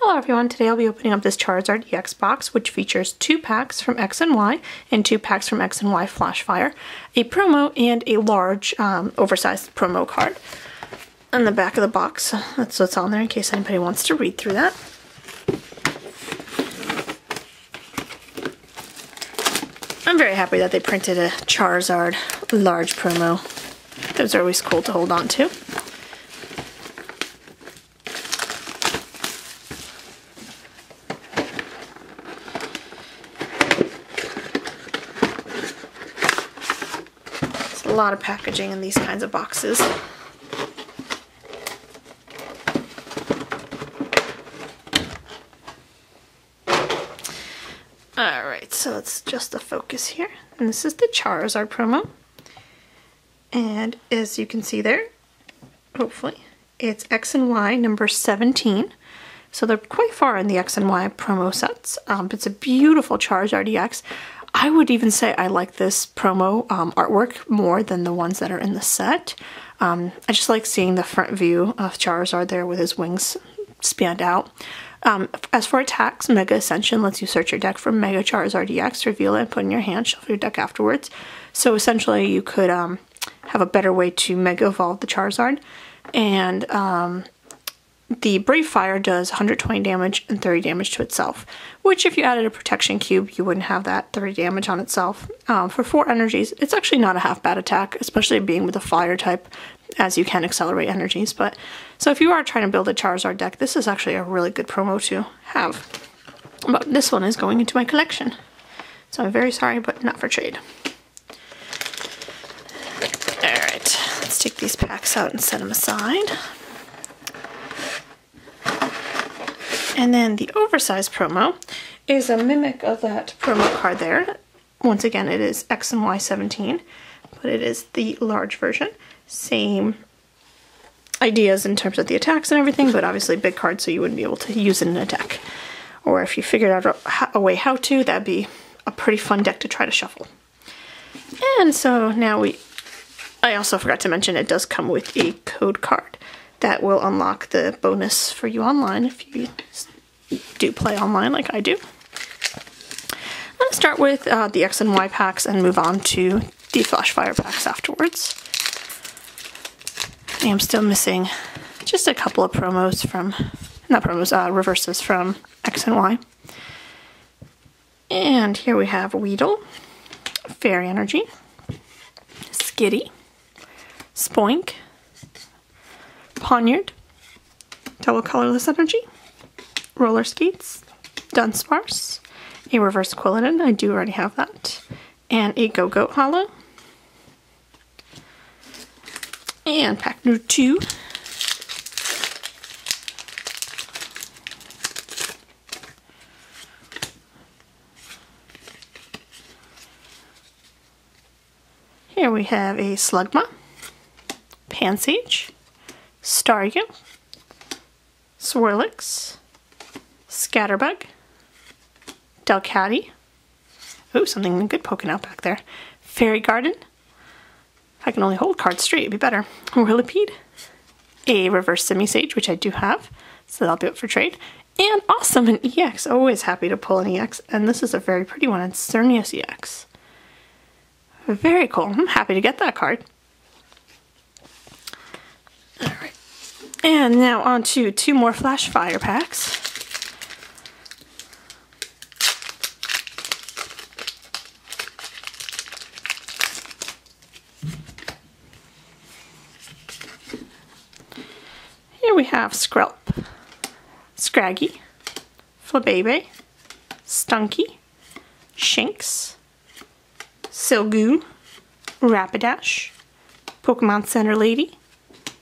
Hello everyone, today I'll be opening up this Charizard EX box which features two packs from X and Y and two packs from X and Y Flashfire, a promo and a large um, oversized promo card. On the back of the box, that's what's on there in case anybody wants to read through that. I'm very happy that they printed a Charizard large promo. Those are always cool to hold on to. Lot of packaging in these kinds of boxes. Alright, so let's adjust the focus here. And this is the Charizard promo. And as you can see there, hopefully, it's X and Y number 17. So they're quite far in the X and Y promo sets. Um, it's a beautiful Charizard EX. I would even say I like this promo um, artwork more than the ones that are in the set. Um, I just like seeing the front view of Charizard there with his wings spanned out. Um, as for attacks, Mega Ascension lets you search your deck for Mega Charizard EX, reveal it, and put in your hand, shuffle your deck afterwards. So essentially, you could um, have a better way to Mega Evolve the Charizard. And um, the Brave Fire does 120 damage and 30 damage to itself, which if you added a protection cube, you wouldn't have that 30 damage on itself. Um, for 4 energies, it's actually not a half bad attack, especially being with a fire type, as you can accelerate energies. But So if you are trying to build a Charizard deck, this is actually a really good promo to have. But this one is going into my collection. So I'm very sorry, but not for trade. Alright, let's take these packs out and set them aside. And then the oversized promo is a mimic of that promo card there. Once again, it is X and Y 17, but it is the large version. Same ideas in terms of the attacks and everything, but obviously big card so you wouldn't be able to use it in a deck. Or if you figured out a, a way how to, that'd be a pretty fun deck to try to shuffle. And so now we, I also forgot to mention it does come with a code card that will unlock the bonus for you online if you do play online like I do. I'm going to start with uh, the X and Y packs and move on to the Flashfire packs afterwards. I am still missing just a couple of promos from, not promos, uh, reverses from X and Y. And here we have Weedle, Fairy Energy, Skitty, Spoink, Pawniard, Double Colorless Energy, Roller Skates, Dunsparce, a Reverse Quilladin, I do already have that, and a Gogoat Hollow, And pack number two. Here we have a Slugma, Pansage, Staryu, Swirlix, Scatterbug, Delcatty, oh, something good poking out back there, Fairy Garden, if I can only hold cards straight, it'd be better, Whirlipede, a Reverse Simisage, which I do have, so that'll be up for trade, and awesome, an EX, always happy to pull an EX, and this is a very pretty one, it's Xerneas EX. Very cool, I'm happy to get that card. And now on to two more Flash Fire packs. Here we have Skrelp, Scraggy, Flabebe, Stunky, Shinx, Silgoon, Rapidash, Pokemon Center Lady,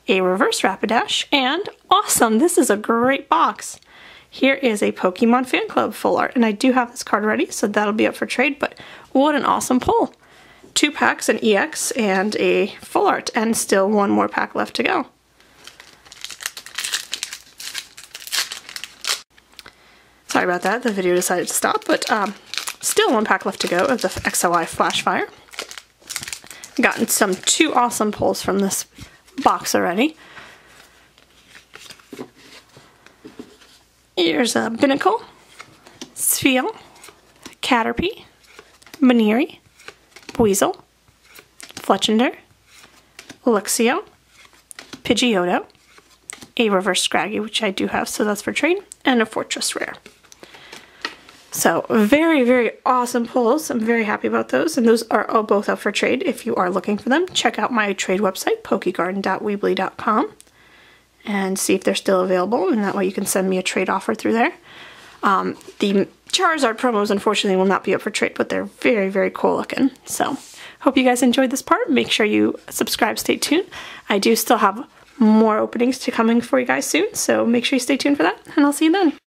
a reverse Rapidash, and awesome, this is a great box. Here is a Pokemon Fan Club full art, and I do have this card ready, so that'll be up for trade, but what an awesome pull. Two packs, an EX, and a full art, and still one more pack left to go. Sorry about that, the video decided to stop, but um, still one pack left to go of the XLY Flashfire. Gotten some two awesome pulls from this box already. Here's a Binacle, Spheal, Caterpie, Maniri, Weasel, Fletchinder, Luxio, Pidgeotto, a Reverse Scraggy, which I do have, so that's for trade, and a Fortress Rare. So very, very awesome pulls. I'm very happy about those. And those are all both up for trade. If you are looking for them, check out my trade website, pokegarden.weebly.com and see if they're still available. And that way you can send me a trade offer through there. Um, the Charizard promos, unfortunately, will not be up for trade, but they're very, very cool looking. So hope you guys enjoyed this part. Make sure you subscribe, stay tuned. I do still have more openings to coming for you guys soon, so make sure you stay tuned for that, and I'll see you then.